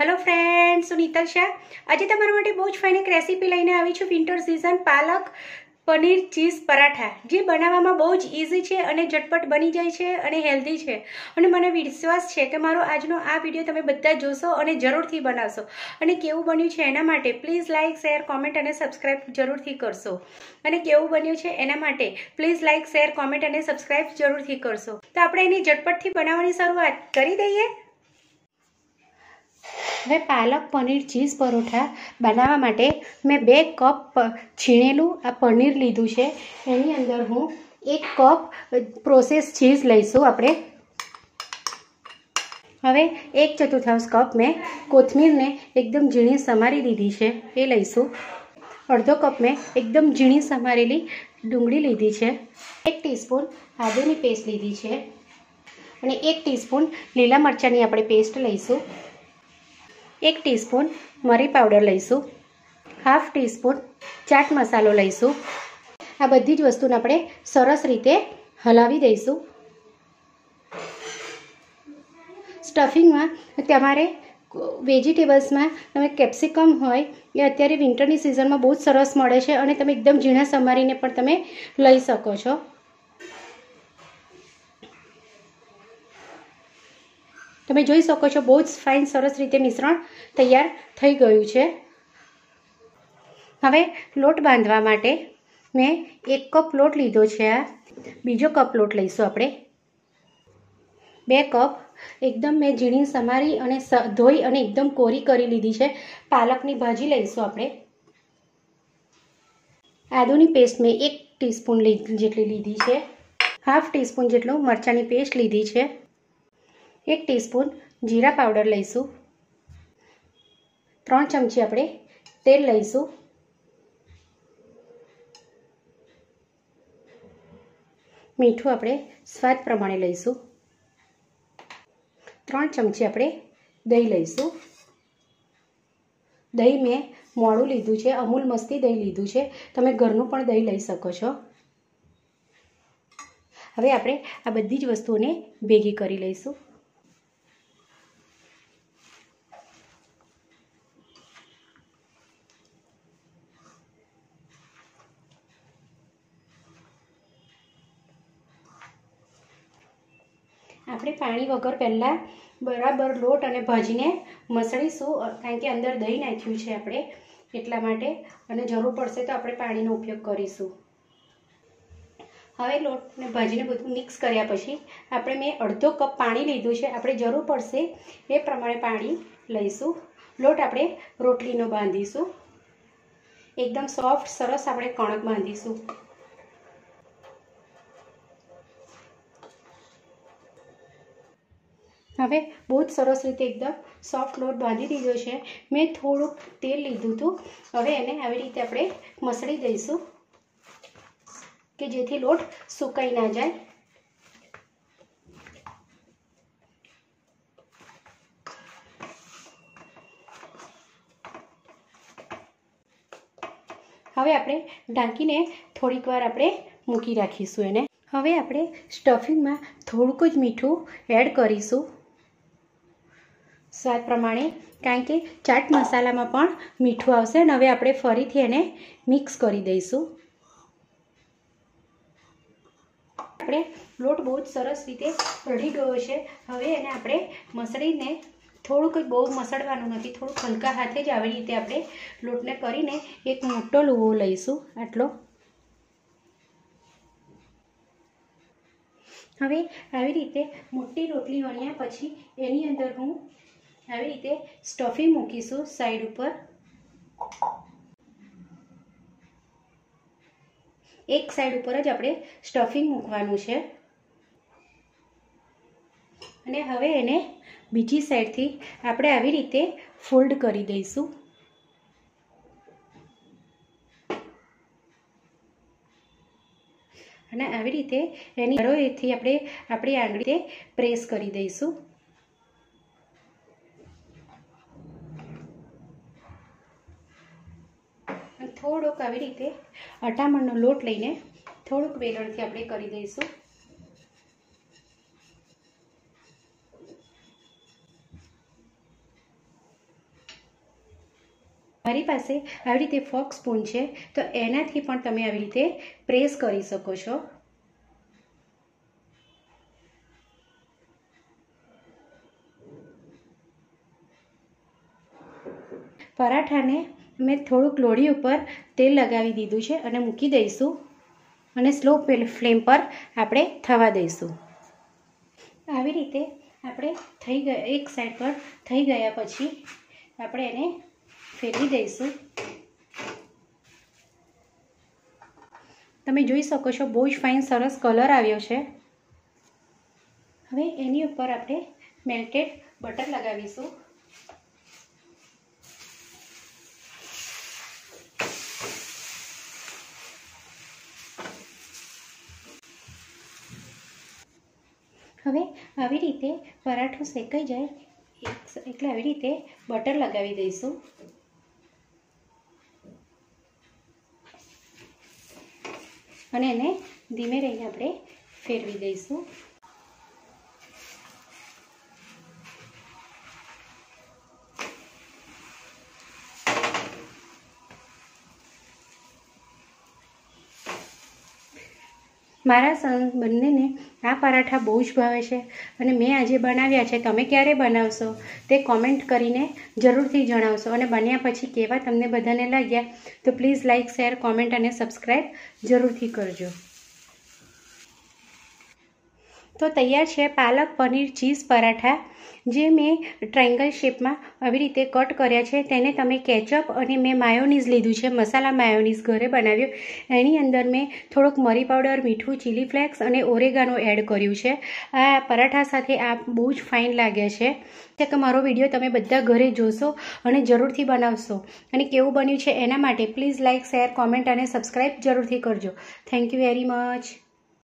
Hello friend હું નીતલ શાહ આજે તમારા માટે બહુ જ ફાઇન એક રેસીપી લઈને આવી છું. વિન્ટર સિઝન પાલક, પનીર ચીઝ પરાઠા. જે બનાવવામાં બહુ જ ઇઝી છે અને ઝટપટ બની જાય છે અને હેલ્ધી છે. અને મને વિશ્વાસ છે કે મારો આજનો આ વીડિયો તમે બધા જોશો અને જરૂરથી બનાવશો. અને કેવું બન્યું છે એના માટે પ્લીઝ લાઇક શેર કોમેન્ટ અને સબસ્ક્રાઈબ જરૂરથી કરશો. અને કેવું બન્યું છે એના માટે પ્લીઝ લાઇક શેર કોમેન્ટ અને સબસ્ક્રાઈબ જરૂરથી કરશો. તો આપણે એની ઝટપટથી બનાવવાની શરૂઆત કરી દઈએ. હવે પાલક, પનીર, ચીઝ પરોઠા બનાવવા માટે મેં બે કપ છીણેલું આ પનીર લીધું છે. એની અંદર હું એક કપ પ્રોસેસ ચીઝ લઈશું આપણે. હવે એક ચતુર્થાંશ કપ મેં કોથમીરને એકદમ ઝીણી સમારી દીધી છે, એ લઈશું. અડધો કપ મેં એકદમ ઝીણી સમારેલી ડુંગળી લીધી છે. એક ટીસ્પૂન આદુની પેસ્ટ લીધી છે. અને એક ટીસ્પૂન લીલા મરચાંની આપણે પેસ્ટ લઈશું. એક ટીસ્પૂન મરી પાવડર લઈશું. હાફ ટીસ્પૂન ચાટ મસાલો લઈશું. આ બધી જ વસ્તુને આપણે સરસ રીતે હલાવી દઈશું. સ્ટફિંગમાં તમારે વેજીટેબલ્સમાં તમે કેપ્સિકમ હોય, એ અત્યારે વિન્ટરની સિઝનમાં બહુ જ સરસ મળે છે અને તમે એકદમ ઝીણા સમારીને પણ તમે લઈ શકો છો. તમે જોઈ શકો છો, બહુ જ ફાઇન સરસ રીતે મિશ્રણ તૈયાર થઈ ગયું છે. હવે લોટ બાંધવા માટે મેં એક કપ લોટ લીધો છે આ. બીજો કપ લોટ લઈશું આપણે. બે કપ એકદમ મેં ઝીણી સમારી અને ધોઈ અને એકદમ કોરી કરી લીધી છે. પાલકની ભાજી લઈશું આપણે. આદુની પેસ્ટ મેં એક ટીસ્પૂન જેટલી લીધી છે. હાફ ટીસ્પૂન જેટલું મરચાંની પેસ્ટ લીધી છે. એક ટીસ્પૂન જીરા પાવડર લઈશું. ત્રણ ચમચી આપણે તેલ લઈશું. મીઠું આપણે સ્વાદ પ્રમાણે લઈશું. ત્રણ ચમચી આપણે દહીં લઈશું. દહીં મેં મોડું લીધું છે, અમૂલ મસ્તી દહીં લીધું છે. તમે ઘરનું પણ દહીં લઈ શકો છો. હવે આપણે આ બધી જ વસ્તુઓને ભેગી કરી લઈશું. આપણે પાણી વગર પહેલાં બરાબર લોટ અને ભાજીને મસળીશું કારણ કે અંદર દહીં નાખ્યું છે આપણે, એટલા માટે. અને જરૂર પડશે તો આપણે પાણીનો ઉપયોગ કરીશું. હવે લોટ ને ભાજીને બધું મિક્સ કર્યા પછી આપણે મેં અડધો કપ પાણી લીધું છે. આપણે જરૂર પડશે એ પ્રમાણે પાણી લઈશું. લોટ આપણે રોટલીનો બાંધીશું. એકદમ સોફ્ટ, સરસ આપણે કણક બાંધીશું. હવે બહુ જ સરસ રીતે એકદમ સોફ્ટ લોટ બાંધી દીધો છે. મેં થોડુંક તેલ લીધું હતું. હવે એને આવી રીતે આપણે મસળી દઈશું કે જેથી લોટ સુકાઈ ના જાય. હવે આપણે ઢાંકીને થોડીક વાર આપણે મૂકી રાખીશું એને. હવે આપણે સ્ટફિંગમાં થોડુંક જ મીઠું એડ કરીશું. સ્વાદ પ્રમાણે, કારણ કે ચાટ મસાલામાં પણ મીઠું આવશે અને હવે આપણે ફરીથી એને મિક્સ કરી દઈશું. આપણે લોટ બહુ જ સરસ રીતે રડી ગયો છે. હવે એને આપણે મસળીને થોડુંક બહુ મસળવાનું નથી, થોડુંક હલકા હાથે જ આવી રીતે આપણે લોટને કરીને એક મોટો લુવો લઈશું આટલો. હવે આવી રીતે મોટી રોટલી વણ્યા પછી એની અંદર હું આવી રીતે સ્ટફિંગ મૂકીશું સાઈડ ઉપર. એક સાઈડ ઉપર જ આપણે સ્ટફિંગ મૂકવાનું છે. અને હવે એને બીજી સાઈડથી આપણે આવી રીતે ફોલ્ડ કરી દઈશું. અને આવી રીતે એની એથી આપણે આપણી આંગળીએ પ્રેસ કરી દઈશું. થોડોક આવી રીતે અટામણનો લોટ લઈને થોડુંક વેલણથી આપણે કરી દઈશું. મારી પાસે આવી રીતે ફોક સ્પૂન છે, તો એનાથી પણ તમે આવી રીતે પ્રેસ કરી શકો છો. પરાઠાને મેં થોડુંક લોઢી ઉપર તેલ લગાવી દીધું છે અને મૂકી દઈશું. અને સ્લો ફ્લેમ પર આપણે થવા દઈશું. આવી રીતે આપણે થઈ ગયા, એક સાઈડ પર થઈ ગયા પછી આપણે એને ફેરવી દઈશું. તમે જોઈ શકો છો, બહુ જ ફાઇન, સરસ કલર આવ્યો છે. હવે એની ઉપર આપણે મેલ્ટેડ બટર લગાવીશું. હવે આવી રીતે પરાઠો શેકાઈ જાય એટલે આવી રીતે બટર લગાવી દઈશું. અને એને ધીમે રહીને આપણે ફેરવી દઈશું. મારા સન બંનેને આ પરાઠા બહુ જ ભાવે છે અને મેં આજે બનાવ્યા છે. તમે ક્યારે બનાવશો તે કોમેન્ટ કરીને જરૂરથી જણાવશો અને બન્યા પછી કેવા તમને બધાને લાગ્યા તો પ્લીઝ લાઇક શેર કોમેન્ટ અને સબસ્ક્રાઈબ જરૂરથી કરજો. તો તૈયાર છે પાલક, પનીર, ચીઝ, પરાઠા, જે મેં ટ્રાયંગલ શેપમાં આવી રીતે કટ કર્યા છે. તેને તમે કેચઅપ અને મેં માયોનીઝ લીધું છે. મસાલા માયોનીઝ ઘરે બનાવ્યો. એની અંદર મેં થોડોક મરી પાવડર મીઠું ચીલી ફ્લેક્સ અને ઓરેગાનો એડ કર્યું છે. આ પરાઠા સાથે આ બહુ જ ફાઇન લાગે છે. કે મારો વીડિયો તમે બધા ઘરે જોશો અને જરૂરથી બનાવશો. અને કેવું બન્યું છે એના માટે પ્લીઝ લાઇક શેર કોમેન્ટ અને સબસ્ક્રાઈબ જરૂરથી કરજો. Thank you very much